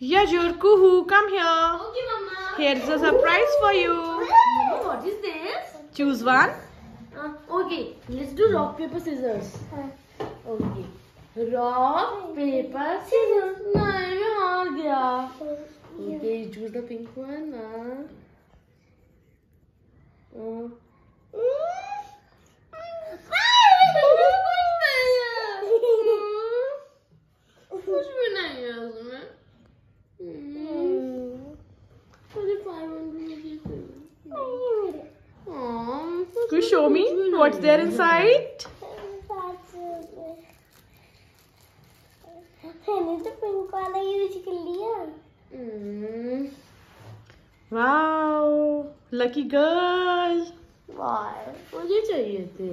Yajur, Kuhu, come here. Okay, Mama. Here's a surprise for you. Mama, what is this? Choose one. Uh, okay, let's do rock, paper, scissors. Okay. Rock, paper, scissors. नहीं मैं हार गया. Okay, you choose the pink one. Uh. Uh. कुछ भी नहीं है उसमें. Could you show me what's there inside? मैंने तो पिंक वाला यूज कर लिया Mm. Wow, lucky girl. मुझे चाहिए थे